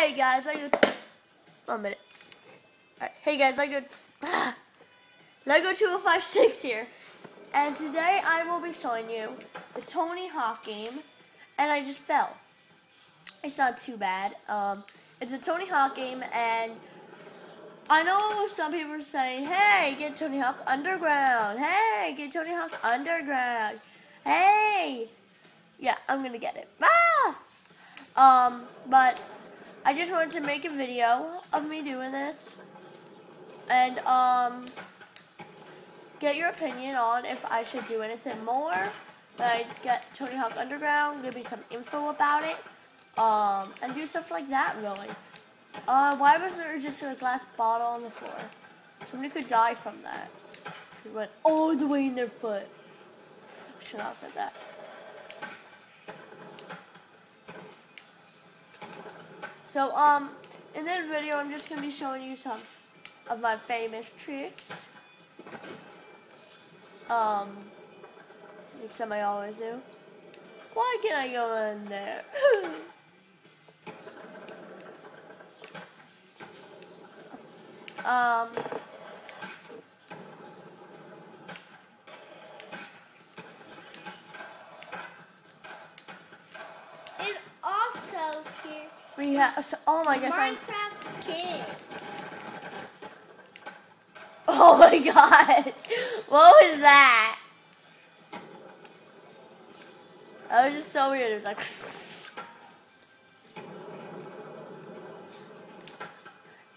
Hey guys, I good. One minute. Alright, hey guys, I good. Lego 2056 here. And today I will be showing you the Tony Hawk game. And I just fell. It's not too bad. Um, it's a Tony Hawk game and I know some people are saying, hey, get Tony Hawk Underground. Hey, get Tony Hawk Underground. Hey. Yeah, I'm going to get it. Ah! Um, but I just wanted to make a video of me doing this. And, um, get your opinion on if I should do anything more. I get Tony Hawk Underground, give me some info about it. Um, and do stuff like that, really. Uh, why was there just a glass bottle on the floor? Somebody could die from that. It went all the way in their foot. Should not have said that. So, um, in this video, I'm just going to be showing you some of my famous tricks. Um, like some I always do. Why can't I go in there? um, And also here, so, oh my gosh, Minecraft oh my gosh, what was that? That was just so weird, it was like,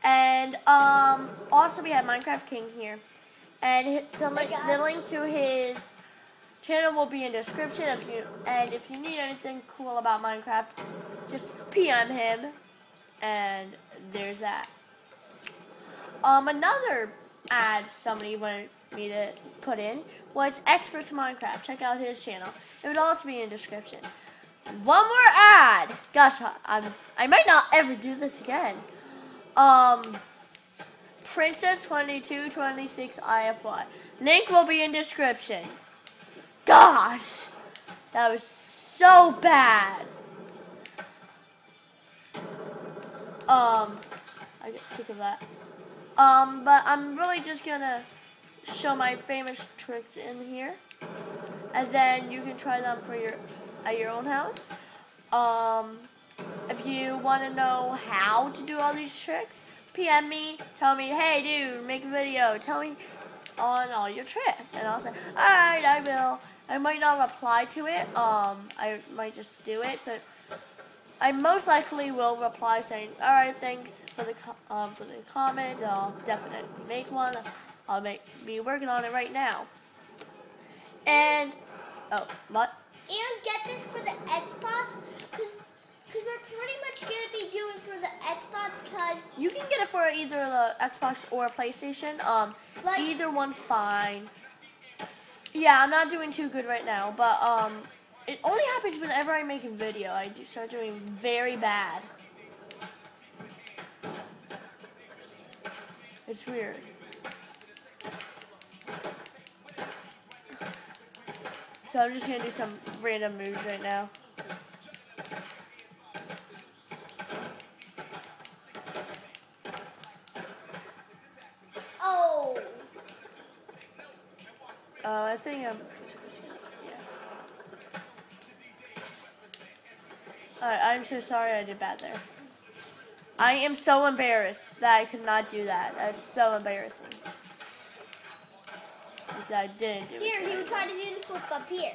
And um, also we have Minecraft King here, and to link, the link to his channel will be in description. If you and if you need anything cool about Minecraft, just PM him, and there's that. Um, another ad somebody wanted me to put in was Experts Minecraft. Check out his channel. It would also be in the description. One more ad. Gosh, I- I'm I might not ever do this again. Um, Princess 2226 IFY. Link will be in description. Gosh, that was so bad. Um, I get sick of that. Um, but I'm really just gonna show my famous tricks in here, and then you can try them for your at your own house. Um, if you want to know how to do all these tricks, PM me. Tell me, hey, dude, make a video. Tell me on all your tricks, and I'll say, all right, I will. I might not reply to it. Um, I might just do it. So I most likely will reply saying, all right, thanks for the um, for the comment. I'll definitely make one. I'll make be working on it right now. And oh, what? And get this for the Xbox, because we're pretty much going to be doing for the Xbox, because You can get it for either the Xbox or PlayStation. Um, Like- either one's fine. Yeah, I'm not doing too good right now, but um, it only happens whenever I make a video. I do start doing very bad. It's weird. So I'm just gonna do some random moves right now. oh, Uh, I think I'm. Alright, I'm so sorry I did bad there. I am so embarrassed that I could not do that. That's so embarrassing. That I didn't do here, it. he would try to do the flip up here.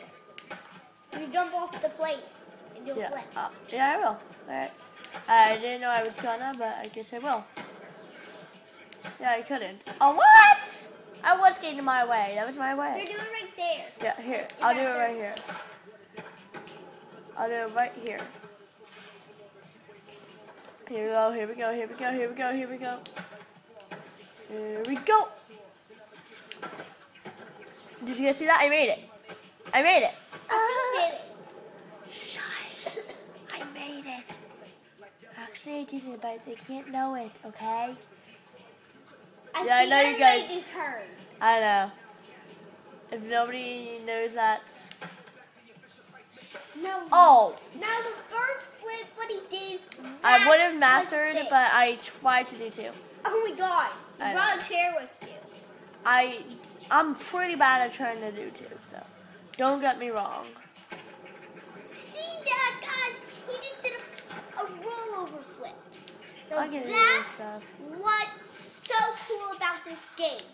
You jump off the place and do a Yeah, flip. uh, yeah, I will. Alright. I didn't know I was gonna, but I guess I will. Yeah, I couldn't. Oh, what? I was getting my way. That was my way. You're doing right there. Yeah, here. I'll do it right here. I'll do it right here. Here we go, here we go, here we go, here we go, here we go. Here we go. Did you guys see that? I made it. I made it. I did it. Shush. I made it. Actually, I didn't, but they can't know it, okay? I Yeah, I know you guys-. I know. If nobody knows that. No. Oh! Now the first flip, what he did I would have mastered, but I tried to do two. Oh my god. I You brought a chair with you. I I'm pretty bad at trying to do two, so don't get me wrong. See that, guys? He just did a, a rollover flip. Now I can do that's what's so cool about this game.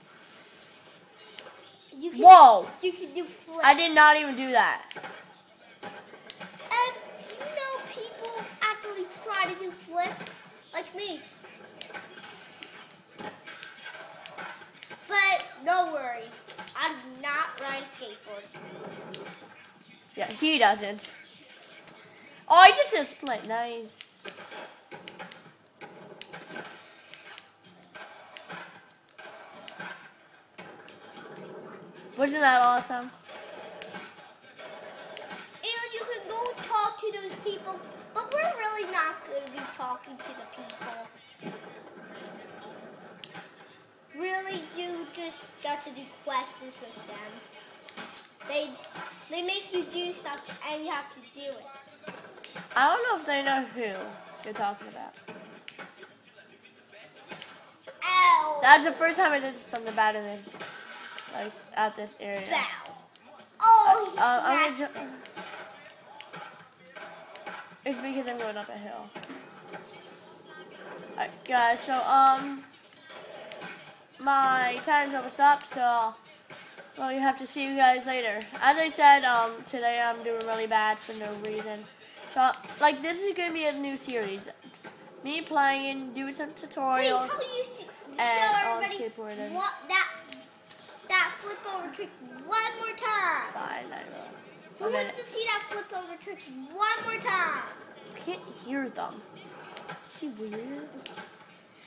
You can, Whoa! You can do flips. I did not even do that. And you know people actually try to do flips, like me. But no worry, I do not ride a skateboard. Yeah, he doesn't. Oh, I just did a split. Nice. Wasn't that awesome? And you can go talk to those people, but we're really not going to be talking to the people. Really, you just got to do quests with them. They they make you do stuff and you have to do it. I don't know if they know who you're talking about. Ow! That's the first time I did something bad in this, like at this area. Bow. Oh, he Uh, I'm It's because I'm going up a hill. Alright, guys, so, um, my time's almost up, so, well, you have to see you guys later. As I said, um, today I'm doing really bad for no reason. So, like, this is going to be a new series. Me playing, doing some Wait, tutorials. how do you see, and show skateboarding. what that that flip over trick one more time? Fine, I will. Who I'm wants gonna- to see that flip over trick one more time? I can't hear them. Is he weird?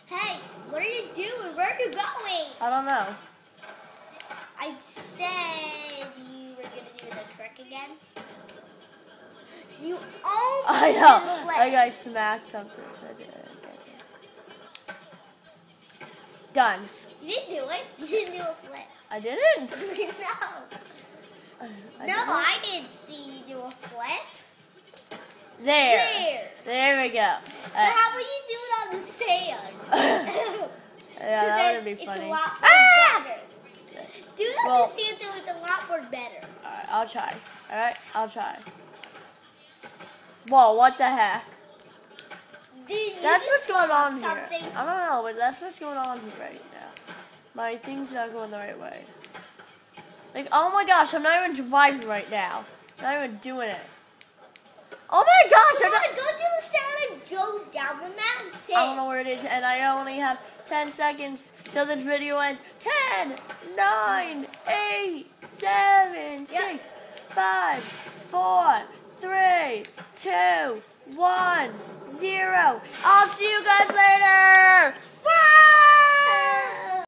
Hey, what are you doing? Where are you going? I don't know. I said you were gonna do the trick again. You almost I did a know. flip. I got smacked something. So I didn't get it. Done. You didn't do it. You didn't do a flip. I didn't. no. I No, didn't. I didn't see you do a flip. There. There. There we go. But Uh, how about you do it on the sand? yeah, that would be funny. Lot more better. Do it on Well- the sand so it's a lot more better. Alright, I'll try. Alright, I'll try. Whoa, what the heck? That's what's going on here. something? I don't know, but that's what's going on here right now. My thing's not going the right way. Like, oh my gosh, I'm not even driving right now. not even doing it. Oh my gosh, Come I'm on, not, go to the sand and go down the mountain. I don't know where it is, and I only have 10 seconds till this video ends. 10, 9, 8, 7, Yep. 6, 5, 4, 3, 2, 1, 0. I'll see you guys later.